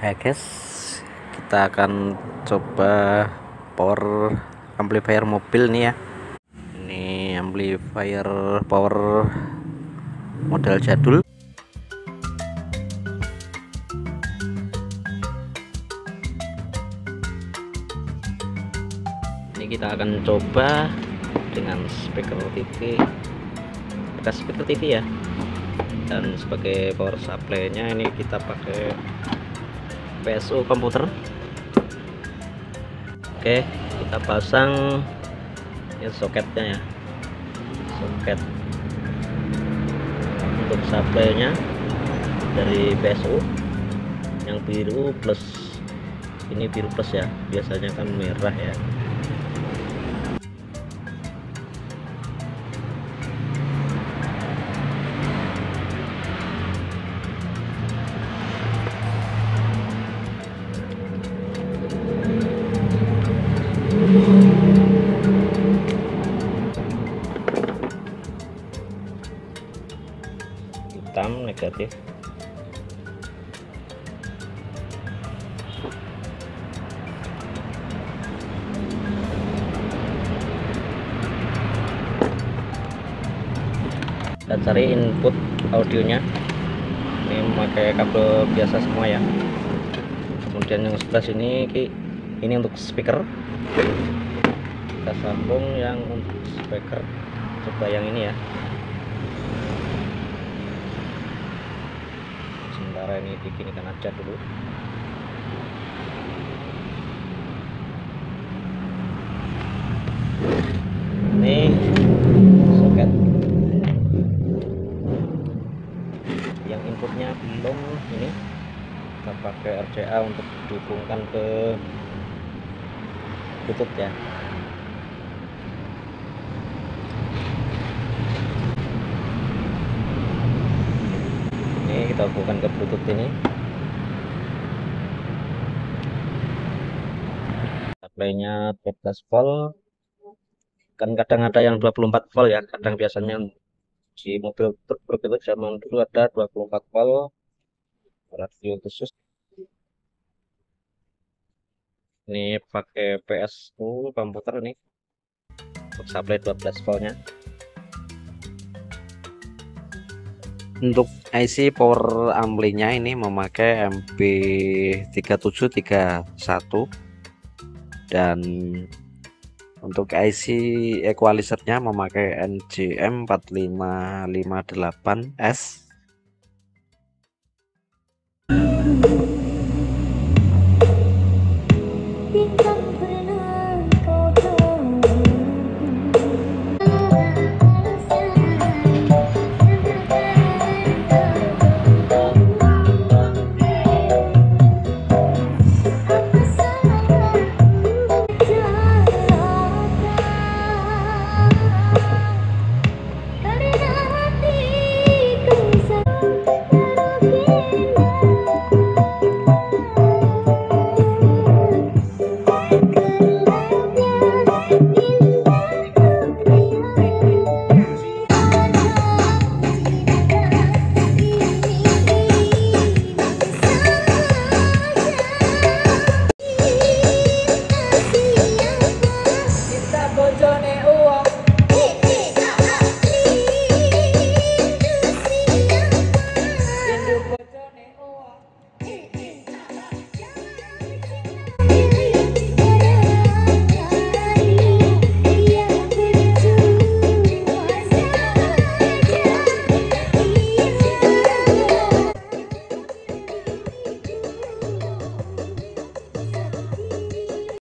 Hai guys kita akan coba power amplifier mobil nih ya. Ini amplifier power model jadul. Ini kita akan coba dengan speaker TV bekas speaker TV ya. Dan sebagai power supply nya ini kita pakai PSU komputer. Oke kita pasang ya soketnya ya. Soket. Untuk supply nya dari PSU yang biru plus ini biru plus ya. Biasanya kan merah ya hitam negatif. Kita cari input audionya. Ini memakai kabel biasa semua ya. Kemudian yang sebelah sini ini untuk speaker. Kita sambung yang untuk speaker. Coba yang ini ya. Sementara ini diginikan aja dulu. Ini soket. Yang inputnya belum ini. Kita pakai RCA untuk dihubungkan ke bluetooth ya. Ini kita hubungkan ke bluetooth ini. Supply-nya 12 volt. Kan kadang ada yang 24 volt ya. Kadang biasanya di mobil truk itu zaman dulu ada 24 volt. Radio khusus ini pakai PSU komputer nih. Untuk supply 12 voltnya. Untuk IC power amplinya ini memakai MB3731 dan untuk IC equalizernya memakai NGM 4558S